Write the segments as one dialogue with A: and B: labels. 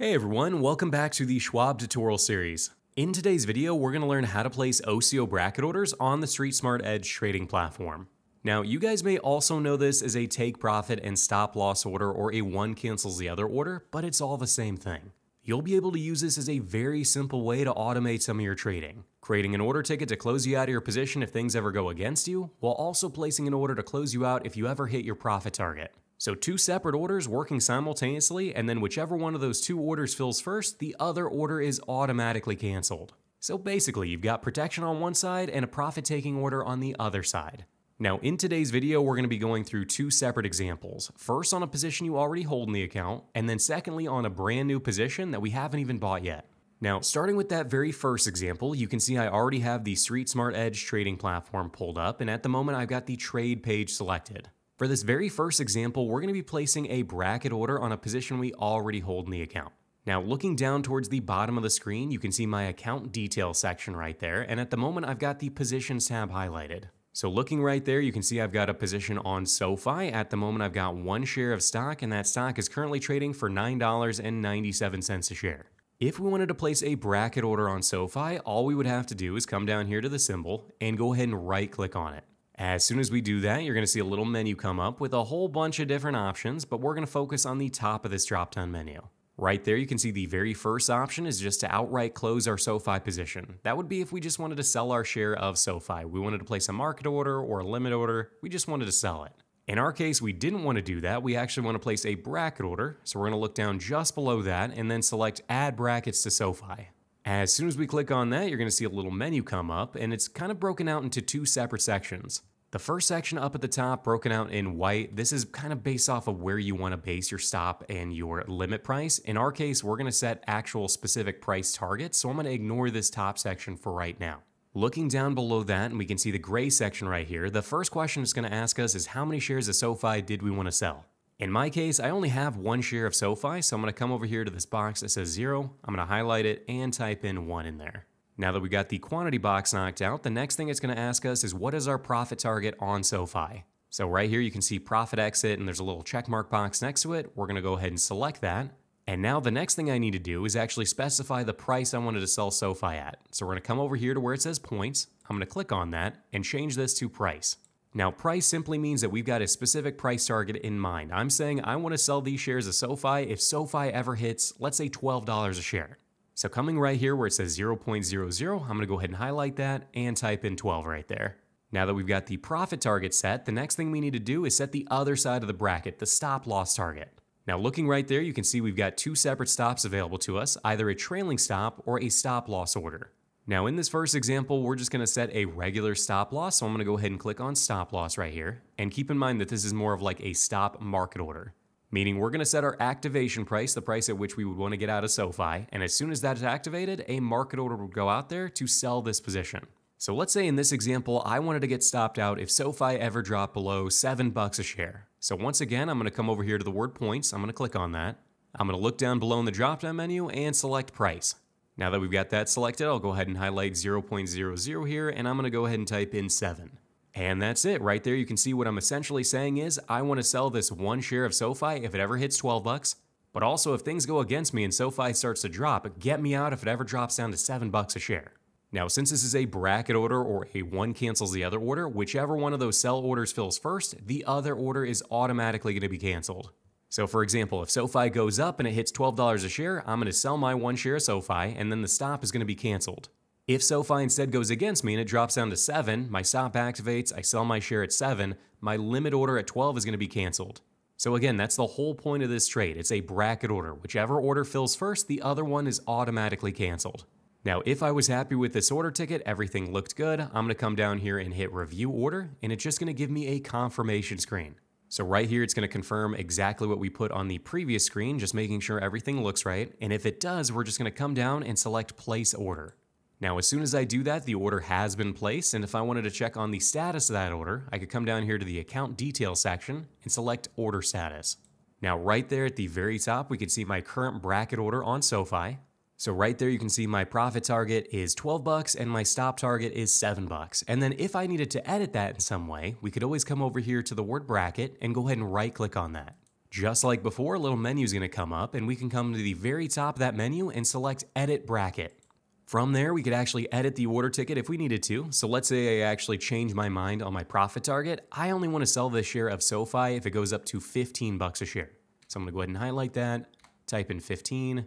A: Hey everyone, welcome back to the Schwab tutorial series. In today's video, we're going to learn how to place OCO bracket orders on the StreetSmart Edge trading platform. Now, you guys may also know this as a take profit and stop loss order or a one cancels the other order, but it's all the same thing. You'll be able to use this as a very simple way to automate some of your trading, creating an order ticket to close you out of your position if things ever go against you, while also placing an order to close you out if you ever hit your profit target. So two separate orders working simultaneously, and then whichever one of those two orders fills first, the other order is automatically canceled. So basically, you've got protection on one side and a profit-taking order on the other side. Now, in today's video, we're going to be going through two separate examples. First on a position you already hold in the account, and then secondly on a brand new position that we haven't even bought yet. Now, starting with that very first example, you can see I already have the StreetSmart Edge trading platform pulled up, and at the moment I've got the trade page selected. For this very first example, we're going to be placing a bracket order on a position we already hold in the account. Now, looking down towards the bottom of the screen, you can see my account details section right there, and at the moment I've got the positions tab highlighted. So looking right there, you can see I've got a position on SoFi. At the moment, I've got one share of stock, and that stock is currently trading for $9.97 a share. If we wanted to place a bracket order on SoFi, all we would have to do is come down here to the symbol and go ahead and right click on it. As soon as we do that, you're going to see a little menu come up with a whole bunch of different options, but we're going to focus on the top of this drop-down menu. Right there, you can see the very first option is just to outright close our SoFi position. That would be if we just wanted to sell our share of SoFi. We wanted to place a market order or a limit order. We just wanted to sell it. In our case, we didn't want to do that. We actually want to place a bracket order. So we're going to look down just below that and then select add brackets to SoFi. As soon as we click on that, you're going to see a little menu come up and it's kind of broken out into two separate sections. The first section up at the top, broken out in white, this is kind of based off of where you want to base your stop and your limit price. In our case, we're going to set actual specific price targets, so I'm going to ignore this top section for right now. Looking down below that, and we can see the gray section right here, the first question it's going to ask us is how many shares of SoFi did we want to sell? In my case, I only have one share of SoFi, so I'm going to come over here to this box that says zero, I'm going to highlight it and type in one in there. Now that we got the quantity box knocked out, the next thing it's going to ask us is what is our profit target on SoFi? So right here you can see profit exit and there's a little checkmark box next to it. We're going to go ahead and select that. And now the next thing I need to do is actually specify the price I wanted to sell SoFi at. So we're to come over here to where it says points. I'm going to click on that and change this to price. Now, price simply means that we've got a specific price target in mind. I'm saying I want to sell these shares of SoFi if SoFi ever hits, let's say $12 a share. So coming right here where it says 0.00, I'm gonna go ahead and highlight that and type in 12 right there. Now that we've got the profit target set, the next thing we need to do is set the other side of the bracket, the stop loss target. Now looking right there, you can see we've got two separate stops available to us, either a trailing stop or a stop loss order. Now in this first example, we're just gonna set a regular stop loss, so I'm gonna go ahead and click on stop loss right here. And keep in mind that this is more of like a stop market order meaning we're going to set our activation price, the price at which we would want to get out of SoFi, and as soon as that is activated, a market order will go out there to sell this position. So let's say in this example, I wanted to get stopped out if SoFi ever dropped below 7 bucks a share. So once again, I'm going to come over here to the word points, I'm going to click on that. I'm going to look down below in the drop-down menu and select price. Now that we've got that selected, I'll go ahead and highlight 0.00 here, and I'm going to go ahead and type in 7. And that's it. Right there, you can see what I'm essentially saying is I want to sell this one share of SoFi if it ever hits 12 bucks. But also, if things go against me and SoFi starts to drop, get me out if it ever drops down to 7 bucks a share. Now, since this is a bracket order or a one cancels the other order, whichever one of those sell orders fills first, the other order is automatically going to be canceled. So for example, if SoFi goes up and it hits $12 a share, I'm going to sell my one share of SoFi and then the stop is going to be canceled. If SoFi instead goes against me and it drops down to 7, my stop activates, I sell my share at 7, my limit order at 12 is going to be canceled. So again, that's the whole point of this trade. It's a bracket order. Whichever order fills first, the other one is automatically canceled. Now, if I was happy with this order ticket, everything looked good, I'm going to come down here and hit review order, and it's just going to give me a confirmation screen. So right here, it's going to confirm exactly what we put on the previous screen, just making sure everything looks right. And if it does, we're just going to come down and select place order. Now, as soon as I do that, the order has been placed, and if I wanted to check on the status of that order, I could come down here to the account details section and select order status. Now, right there at the very top, we can see my current bracket order on SoFi. So right there, you can see my profit target is 12 bucks and my stop target is 7 bucks. And then if I needed to edit that in some way, we could always come over here to the word bracket and go ahead and right click on that. Just like before, a little menu is going to come up and we can come to the very top of that menu and select Edit Bracket. From there, we could actually edit the order ticket if we needed to. So let's say I actually change my mind on my profit target. I only want to sell this share of SoFi if it goes up to 15 bucks a share. So I'm going to go ahead and highlight that, type in 15,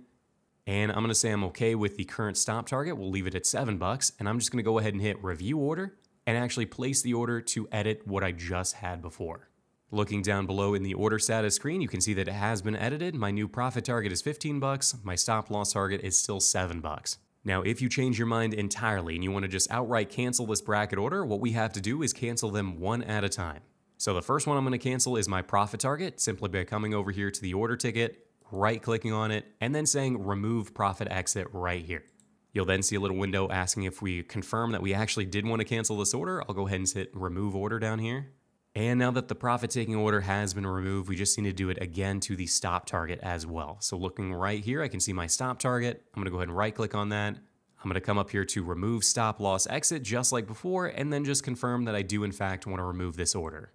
A: and I'm to say I'm okay with the current stop target. We'll leave it at 7 bucks, and I'm just to go ahead and hit review order and actually place the order to edit what I just had before. Looking down below in the order status screen, you can see that it has been edited. My new profit target is 15 bucks. My stop loss target is still 7 bucks. Now, if you change your mind entirely and you want to just outright cancel this bracket order, what we have to do is cancel them one at a time. So the first one I'm to cancel is my profit target simply by coming over here to the order ticket, right clicking on it, and then saying remove profit exit right here. You'll then see a little window asking if we confirm that we actually did want to cancel this order. I'll go ahead and hit remove order down here. And now that the profit taking order has been removed, we just need to do it again to the stop target as well. So looking right here, I can see my stop target. I'm gonna go ahead and right click on that. I'm gonna come up here to remove stop loss exit just like before, and then just confirm that I do in fact wanna remove this order.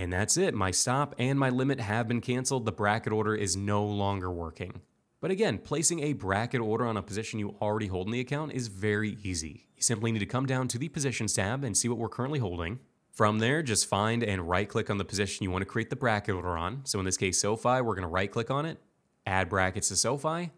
A: And that's it, my stop and my limit have been canceled. The bracket order is no longer working. But again, placing a bracket order on a position you already hold in the account is very easy. You simply need to come down to the positions tab and see what we're currently holding. From there, just find and right click on the position you want to create the bracket order on. So in this case, SoFi, we're going to right click on it, add brackets to SoFi.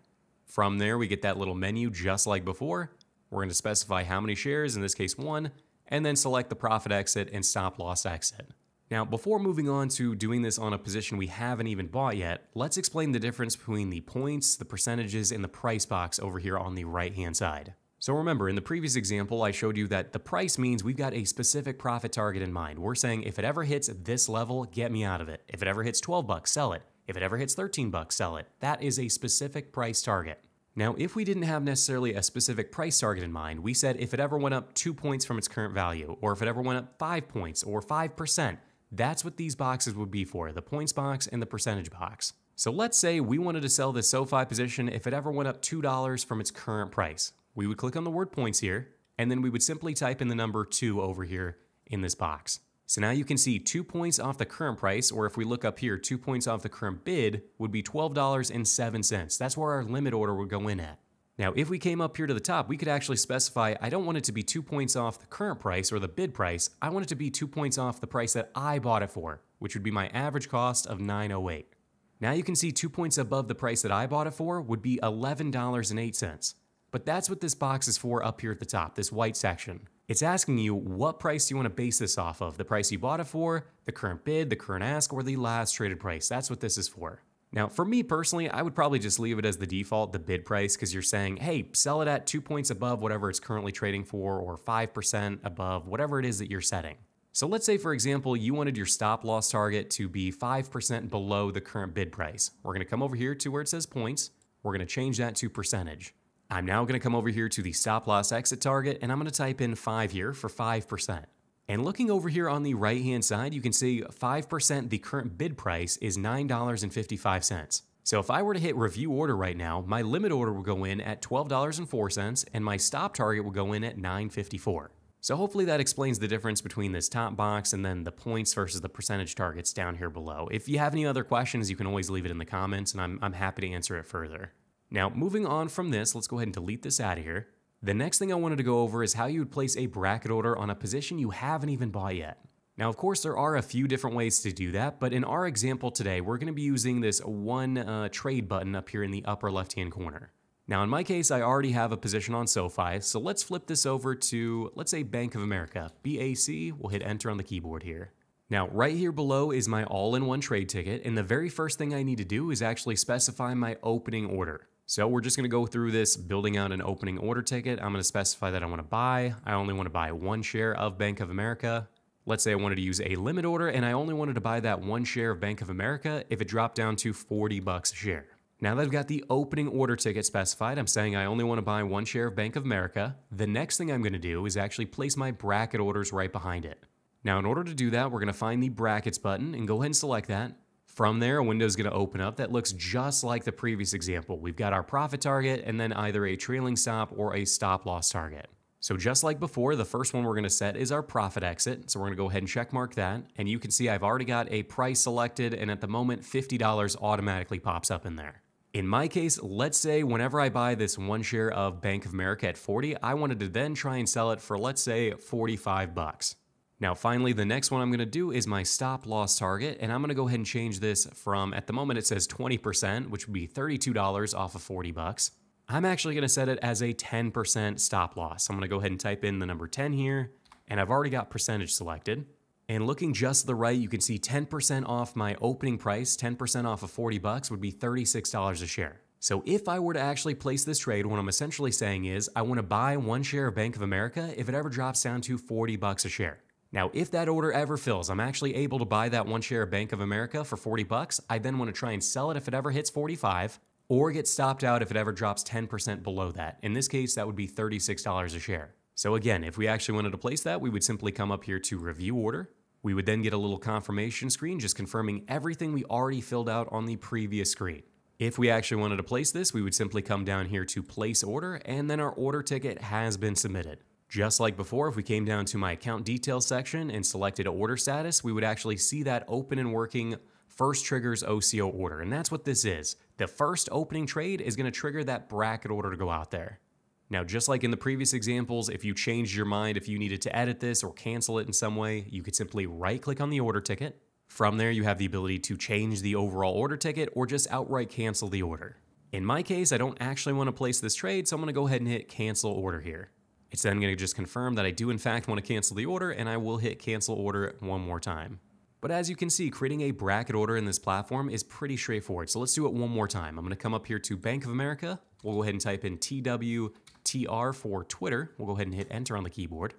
A: From there, we get that little menu just like before. We're going to specify how many shares, in this case one, and then select the profit exit and stop loss exit. Now, before moving on to doing this on a position we haven't even bought yet, let's explain the difference between the points, the percentages, and the price box over here on the right hand side. So remember, in the previous example, I showed you that the price means we've got a specific profit target in mind. We're saying if it ever hits this level, get me out of it. If it ever hits 12 bucks, sell it. If it ever hits 13 bucks, sell it. That is a specific price target. Now, if we didn't have necessarily a specific price target in mind, we said if it ever went up two points from its current value, or if it ever went up five points or 5%, that's what these boxes would be for, the points box and the percentage box. So let's say we wanted to sell this SoFi position if it ever went up $2 from its current price. We would click on the word points here, and then we would simply type in the number 2 over here in this box. So now you can see 2 points off the current price, or if we look up here, 2 points off the current bid would be $12.07. That's where our limit order would go in at. Now, if we came up here to the top, we could actually specify, I don't want it to be two points off the current price or the bid price. I want it to be two points off the price that I bought it for, which would be my average cost of 908. Now you can see two points above the price that I bought it for would be $11.08. But that's what this box is for up here at the top, this white section. It's asking you what price you want to base this off of? The price you bought it for, the current bid, the current ask, or the last traded price. That's what this is for. Now, for me personally, I would probably just leave it as the default, the bid price, because you're saying, hey, sell it at two points above whatever it's currently trading for, or 5% above whatever it is that you're setting. So let's say, for example, you wanted your stop loss target to be 5% below the current bid price. We're to come over here to where it says points. We're to change that to percentage. I'm now to come over here to the stop loss exit target, and I'm to type in 5 here for 5%. And looking over here on the right hand side, you can see 5% the current bid price is $9.55. So if I were to hit review order right now, my limit order will go in at $12.04 and my stop target will go in at $9.54. So hopefully that explains the difference between this top box and then the points versus the percentage targets down here below. If you have any other questions, you can always leave it in the comments and I'm, I'm happy to answer it further. Now, moving on from this, let's go ahead and delete this out of here. The next thing I wanted to go over is how you would place a bracket order on a position you haven't even bought yet. Now, of course, there are a few different ways to do that, but in our example today, we're going to be using this one uh, trade button up here in the upper left-hand corner. Now, in my case, I already have a position on SoFi, so let's flip this over to, let's say, Bank of America, BAC. We'll hit enter on the keyboard here. Now, right here below is my all-in-one trade ticket, and the very first thing I need to do is actually specify my opening order. So we're just going to go through this building out an opening order ticket. I'm going to specify that I want to buy. I only want to buy one share of Bank of America. Let's say I wanted to use a limit order and I only wanted to buy that one share of Bank of America if it dropped down to 40 bucks a share. Now that I've got the opening order ticket specified, I'm saying I only want to buy one share of Bank of America. The next thing I'm going to do is actually place my bracket orders right behind it. Now, in order to do that, we're going to find the brackets button and go ahead and select that. From there, a window is going to open up that looks just like the previous example. We've got our profit target and then either a trailing stop or a stop loss target. So just like before, the first one we're going to set is our profit exit. So we're going to go ahead and check mark that. And you can see I've already got a price selected and at the moment $50 automatically pops up in there. In my case, let's say whenever I buy this one share of Bank of America at 40, I wanted to then try and sell it for let's say 45 bucks. Now finally, the next one I'm going to do is my stop loss target, and I'm going to go ahead and change this from, at the moment it says 20%, which would be $32 off of 40 bucks. I'm actually going to set it as a 10% stop loss. I'm to go ahead and type in the number 10 here, and I've already got percentage selected. And looking just to the right, you can see 10% off my opening price, 10% off of 40 bucks would be $36 a share. So if I were to actually place this trade, what I'm essentially saying is I want to buy one share of Bank of America if it ever drops down to 40 bucks a share. Now, if that order ever fills, I'm actually able to buy that one share of Bank of America for 40 bucks. I then want to try and sell it if it ever hits 45 or get stopped out if it ever drops 10% below that. In this case, that would be $36 a share. So again, if we actually wanted to place that, we would simply come up here to review order. We would then get a little confirmation screen just confirming everything we already filled out on the previous screen. If we actually wanted to place this, we would simply come down here to place order and then our order ticket has been submitted. Just like before, if we came down to my account details section and selected order status, we would actually see that open and working first triggers OCO order. And that's what this is. The first opening trade is going to trigger that bracket order to go out there. Now, just like in the previous examples, if you changed your mind, if you needed to edit this or cancel it in some way, you could simply right click on the order ticket. From there, you have the ability to change the overall order ticket or just outright cancel the order. In my case, I don't actually want to place this trade, so I'm to go ahead and hit cancel order here. It's then going to just confirm that I do in fact want to cancel the order and I will hit cancel order one more time. But as you can see, creating a bracket order in this platform is pretty straightforward. So let's do it one more time. I'm gonna come up here to Bank of America. We'll go ahead and type in TWTR for Twitter. We'll go ahead and hit enter on the keyboard.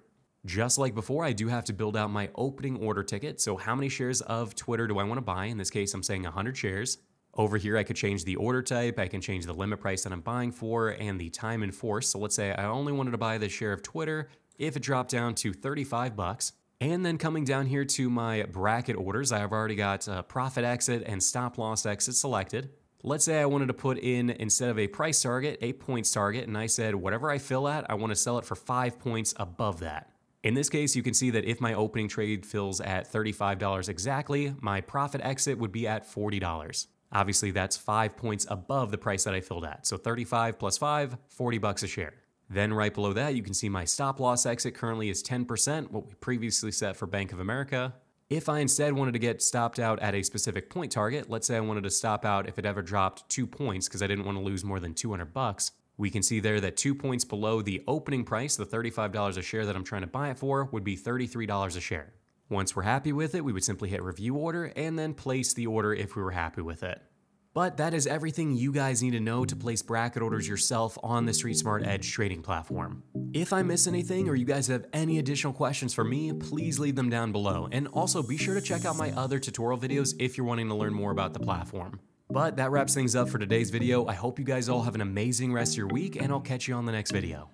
A: Just like before, I do have to build out my opening order ticket. So how many shares of Twitter do I wanna buy? In this case, I'm saying 100 shares. Over here, I could change the order type, I can change the limit price that I'm buying for, and the time in force. So let's say I only wanted to buy this share of Twitter if it dropped down to 35 bucks. And then coming down here to my bracket orders, I've already got uh, profit exit and stop loss exit selected. Let's say I wanted to put in, instead of a price target, a points target, and I said, whatever I fill at, I want to sell it for five points above that. In this case, you can see that if my opening trade fills at $35 exactly, my profit exit would be at $40. Obviously, that's five points above the price that I filled at. So 35 plus five, 40 bucks a share. Then right below that, you can see my stop loss exit currently is 10%, what we previously set for Bank of America. If I instead wanted to get stopped out at a specific point target, let's say I wanted to stop out if it ever dropped two points because I didn't want to lose more than 200 bucks, we can see there that two points below the opening price, the $35 a share that I'm trying to buy it for, would be $33 a share. Once we're happy with it, we would simply hit review order and then place the order if we were happy with it. But that is everything you guys need to know to place bracket orders yourself on the StreetSmart Edge trading platform. If I miss anything or you guys have any additional questions for me, please leave them down below. And also be sure to check out my other tutorial videos if you're wanting to learn more about the platform. But that wraps things up for today's video. I hope you guys all have an amazing rest of your week and I'll catch you on the next video.